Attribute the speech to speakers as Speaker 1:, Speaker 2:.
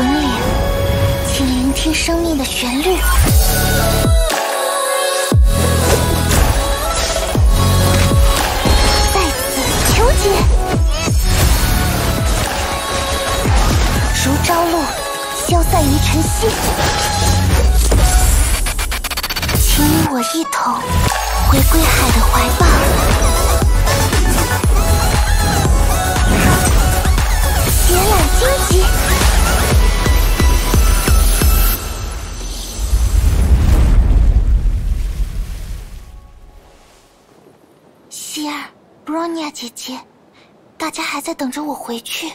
Speaker 1: 魂灵，请聆听生命的旋律。在此求解，如朝露，消散于晨曦。请与我一同回归海的怀抱。血染希尔，布罗尼亚姐姐，大家还在等着我回去。